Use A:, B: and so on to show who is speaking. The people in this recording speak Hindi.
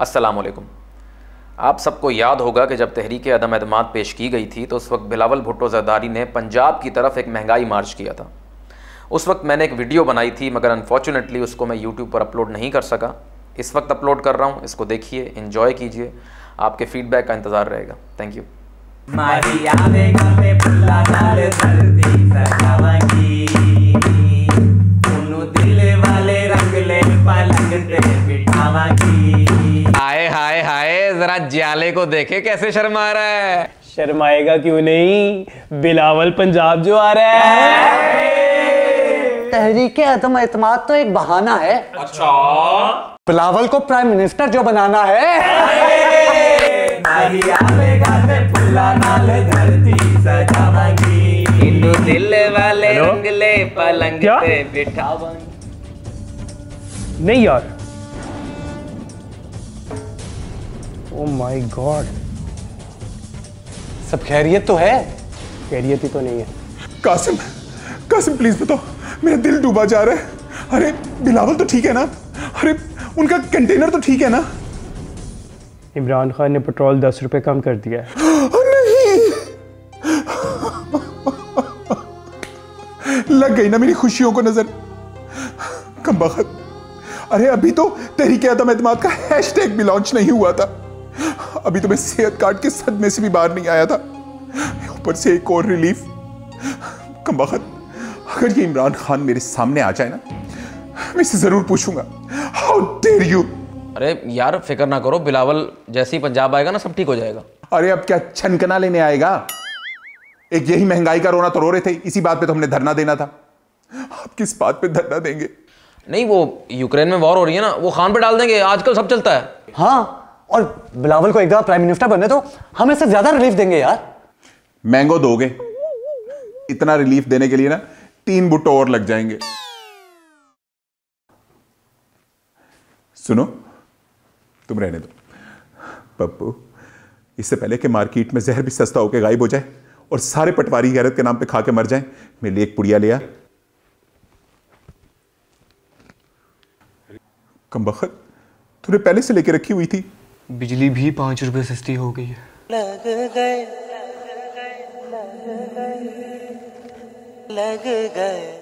A: असलकुम आप सबको याद होगा कि जब तहरीक अदम अदमात पेश की गई थी तो उस वक्त बिलावल भुट्टो जरदारी ने पंजाब की तरफ़ एक महँगाई मार्च किया था। उस वक्त मैंने एक वीडियो बनाई थी, मगर अनफॉर्चुनेटली उसको मैं यूट्यूब पर अपलोड नहीं कर सका। इस वक्त अपलोड कर रहा हूँ, इसको देखिए इन्जॉय कीजिए। आपके फीडबैक का इंतज़ार रहेगा। थैंक यू
B: जरा जाले को देखे कैसे शर्मा रहा है।
C: शर्माएगा क्यों नहीं? बिलावल पंजाब जो आ रहा है।
D: तहरीक अदम एतमाद तो एक बहाना है। अच्छा। बिलावल को प्राइम मिनिस्टर जो बनाना है।
B: हिंदू दिल वाले रंगले पलंग पे बिठावन।
C: नहीं यार। ओ माय गॉड
D: सब खैरियत तो है?
C: खैरियत ही तो नहीं है।
E: कासिम कासिम प्लीज़ बताओ मेरा दिल डूबा जा रहा है। अरे बिलावल तो ठीक है ना? अरे उनका कंटेनर तो ठीक है ना?
C: इमरान खान ने पेट्रोल दस रुपए कम कर दिया है।
E: नहीं! लग गई ना मेरी खुशियों को नज़र। कम बखत। अरे अभी तो तहरीक अदम एतमाद का हैशटैग भी लॉन्च नहीं हुआ था। अभी तो मैं सेहत कार्ड के सदमे से भी बाहर नहीं आया था। ऊपर से एक और रिलीफ। कम बखत अगर ये इमरान खान मेरे सामने आ जाए ना मैं इसे ज़रूर पूछूँगा। हाउ डेयर यू
A: अरे यार फ़िक्र ना करो बिलावल जैसे ही पंजाब आएगा ना सब ठीक हो जाएगा।
E: अरे अब क्या छनकना लेने आएगा? एक यही महँगाई का रोना तो रो रहे थे इसी बात पे तो हमने धरना देना था। आप किस बात पे धरना देंगे?
A: नहीं वो यूक्रेन में वॉर हो रही है ना वो खान पे डाल देंगे आजकल सब चलता है।
D: हाँ। और बिलावल को एक दफ़ा प्राइम मिनिस्टर बनने तो हम इससे ज़्यादा रिलीफ देंगे यार।
E: मैंगो दोगे। इतना रिलीफ देने के लिए ना तीन बुट्टो और लग जाएँगे। सुनो, तुम रहने दो। पप्पू, इससे पहले कि मार्केट में जहर भी सस्ता होकर गायब हो जाए और सारे पटवारी गैरत के नाम पे खा के मर जाए, मेरे लिए एक पुड़िया लिया कम तूने पहले से लेके रखी हुई थी।
F: बिजली भी पाँच रुपए सस्ती हो गई है।
G: लग गए लग गए